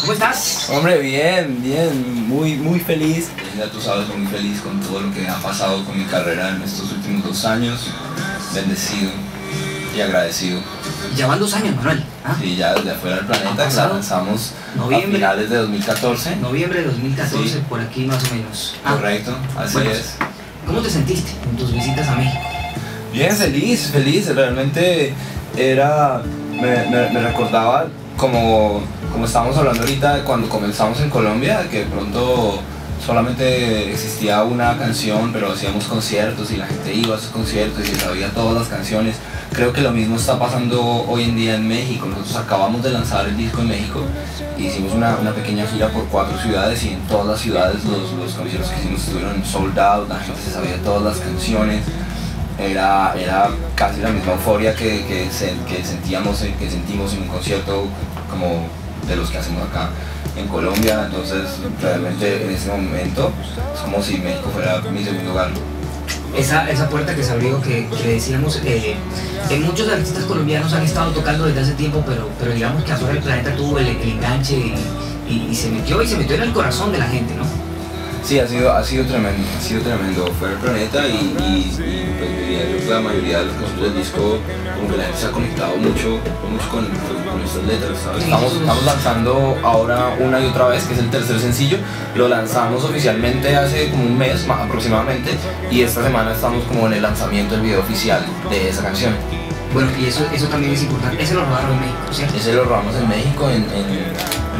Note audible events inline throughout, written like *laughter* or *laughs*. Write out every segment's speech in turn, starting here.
¿cómo estás? Hombre, bien, bien, muy, muy feliz. Ya tú sabes, muy feliz con todo lo que ha pasado con mi carrera en estos últimos dos años. Bendecido y agradecido. Ya van dos años, Manuel. ¿ah? Sí, ya desde afuera del planeta, que la lanzamos Noviembre. a finales de 2014. Noviembre de 2014, Sí. por aquí más o menos. Ah, Correcto, así bueno, es. ¿Cómo te sentiste en tus visitas a México? Bien, feliz, feliz. Realmente era. Me, me- me recordaba como, como estábamos hablando ahorita cuando comenzamos en Colombia, que de pronto solamente existía una canción, pero hacíamos conciertos y la gente iba a esos conciertos y sabía todas las canciones. Creo que lo mismo está pasando hoy en día en México. Nosotros acabamos de lanzar el disco en México y hicimos una, una pequeña gira por cuatro ciudades y en todas las ciudades los, los conciertos que hicimos estuvieron sold out, la gente se sabía todas las canciones era, era casi la misma euforia que, que, que sentíamos, en- que sentimos en un concierto como de los que hacemos acá en Colombia, entonces realmente en ese momento es como si México fuera mi segundo hogar. Esa, esa puerta que se abrió, que, que decíamos, eh, que muchos artistas colombianos han estado tocando desde hace tiempo, pero, pero digamos que afuera del planeta tuvo el, el enganche y se metió y se metió en el corazón de la gente, ¿no? Sí, ha sido, ha sido tremendo, ha sido tremendo. Fue el planeta y, pues, la mayoría de los canciones del disco, como que se ha conectado mucho, mucho con, con- con estas letras. Estamos, estamos lanzando ahora una y otra vez, que es el tercer sencillo. Lo lanzamos oficialmente hace como un mes ma- aproximadamente y esta semana estamos como en el lanzamiento del video oficial de esa canción. Bueno, y eso, eso también es importante. Ese lo rodaron en México, ¿cierto? Ese lo robamos en México, en,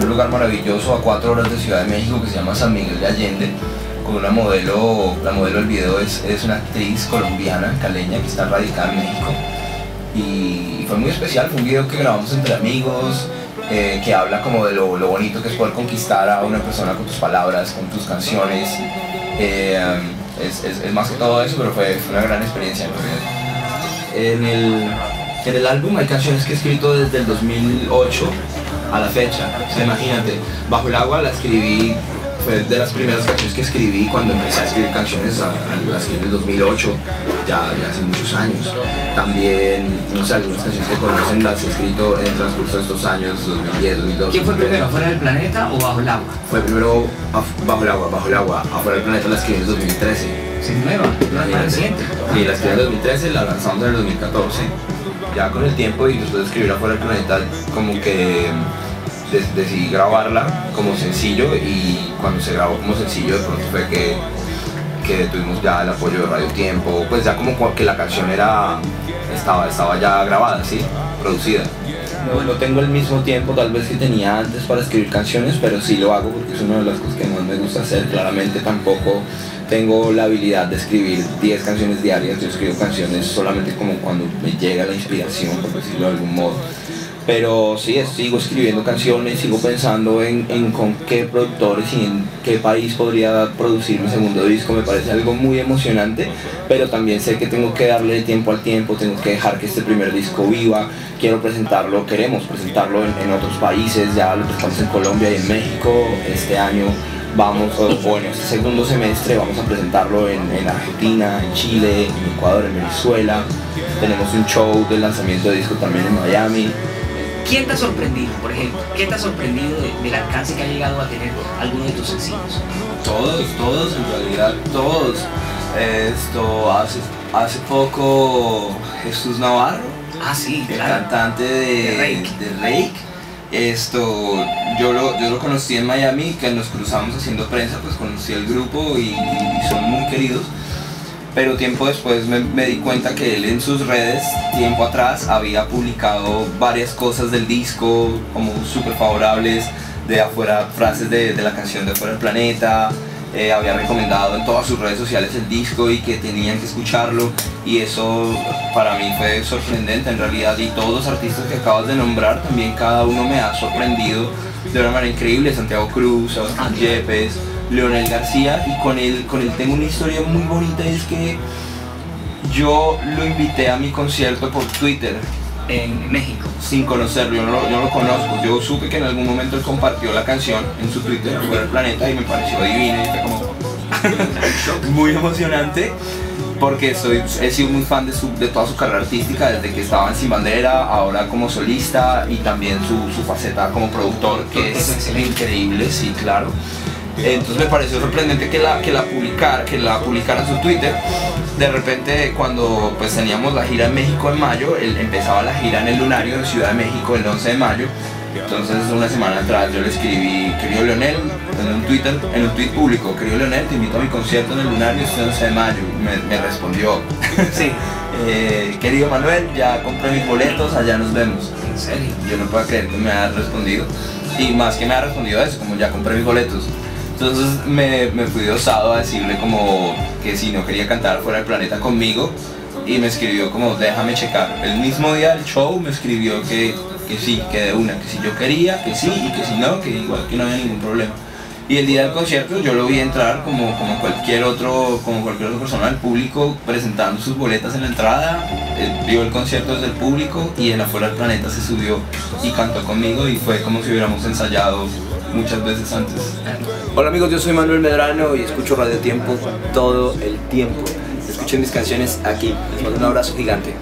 un lugar maravilloso a cuatro horas de Ciudad de México que se llama San Miguel de Allende, con una modelo, la modelo del video es, es una actriz colombiana, caleña, que está radicada en México. Y fue muy especial, fue un video que grabamos entre amigos, eh, que habla como de lo, lo bonito que es poder conquistar a una persona con tus palabras, con tus canciones. Eh, es, es- es más que todo eso, pero fue, fue una gran experiencia en. En el, en el álbum hay canciones que he escrito desde el 2008 a la fecha. O sea, imagínate, Bajo el agua la escribí, fue de las primeras canciones que escribí cuando empecé a escribir canciones, a, a- las en el 2008, ya, ya hace muchos años. También, no sé, algunas canciones que conocen las he escrito en el transcurso de estos años, 2010, 2012. ¿Quién fue primero, fuera del planeta o bajo el agua? Fue primero Bajo el agua, Bajo el agua, afuera del planeta la escribí en el 2013. Sí, nueva, la más reciente. Y la escribí en el 2013, la lanzamos en el 2014. Ya con el tiempo y después de escribir afuera del planeta, como que decidí grabarla como sencillo y cuando se grabó como sencillo de pronto fue que, que tuvimos ya el apoyo de Radio Tiempo, pues ya como que la canción era, estaba, estaba ya grabada, ¿sí? Producida. No, no tengo el mismo tiempo tal vez que tenía antes para escribir canciones, pero sí lo hago porque es una de las cosas que más me gusta hacer. Claramente tampoco tengo la habilidad de escribir 10 canciones diarias, yo escribo canciones solamente como cuando me llega la inspiración, por decirlo de algún modo. Pero sí, sigo escribiendo canciones, sigo pensando en, en con qué productores y en qué país podría producir mi segundo disco. Me parece algo muy emocionante, pero también sé que tengo que darle tiempo al tiempo, tengo que dejar que este primer disco viva. Quiero presentarlo, queremos presentarlo en, en otros países, ya lo presentamos en Colombia y en México. Este año vamos, o o en este segundo semestre vamos a presentarlo en, en Argentina, en Chile, en Ecuador, en Venezuela. Tenemos un show del lanzamiento de disco también en Miami. ¿Quién te ha sorprendido, por ejemplo? ¿Qué te ha sorprendido de- del alcance que ha llegado a tener alguno de tus sencillos? Todos, todos, en realidad, todos. Esto, hace, hace poco Jesús Navarro, Ah, sí, el claro. cantante de, De Rake. de Rake. Esto, yo lo, yo lo conocí en Miami, que nos cruzamos haciendo prensa, pues conocí el grupo y, son muy queridos. Pero tiempo después me, me di cuenta que él en sus redes, tiempo atrás, había publicado varias cosas del disco, como súper favorables, de afuera, frases de, de la canción de Afuera del Planeta, eh, había recomendado en todas sus redes sociales el disco y que tenían que escucharlo y eso para mí fue sorprendente en realidad y todos los artistas que acabas de nombrar también cada uno me ha sorprendido de una manera increíble, Santiago Cruz, Sebastián Yepes, Leonel García y con él, con él tengo una historia muy bonita y es que yo lo invité a mi concierto por Twitter En México. sin conocerlo, yo no, lo, yo no lo conozco. Yo supe que en algún momento él compartió la canción en su Twitter, fuera del planeta, y me pareció divina y fue como *laughs* muy emocionante. porque soy, he sido muy fan de, su, de toda su carrera artística, desde que estaba en Sin Bandera, ahora como solista y también su, su faceta como productor, que es increíble, sí, claro. Entonces me pareció sorprendente que la, que la publicara, que la publicara en su Twitter. De repente cuando pues teníamos la gira en México en mayo, él empezaba la gira en el Lunario en Ciudad de México el 11 de mayo. Entonces una semana atrás yo le escribí, querido Leonel, en un Twitter, en un tweet público, querido Leonel, te invito a mi concierto en el Lunario este 11 de mayo. Me, me respondió, *laughs* sí, eh, querido Manuel, ya compré mis boletos, allá nos vemos. ¿En serio? Yo no puedo creer que me haya respondido. Y más que me haya respondido eso, como ya compré mis boletos. Entonces me, me fui osado a decirle como que si no quería cantar fuera del planeta conmigo y me escribió como déjame checar. El mismo día del show me escribió que, que sí, que de una, que si yo quería, que sí y que si no, que igual que no había ningún problema. Y el día del concierto yo lo vi entrar como, como cualquier otro, como cualquier otra persona del público presentando sus boletas en la entrada, él vio el concierto desde el público y en afuera del planeta se subió y cantó conmigo y fue como si hubiéramos ensayado muchas veces antes. Hola amigos, yo soy Manuel Medrano y escucho Radio Tiempo todo el tiempo. Escuchen mis canciones aquí. Les mando un abrazo gigante.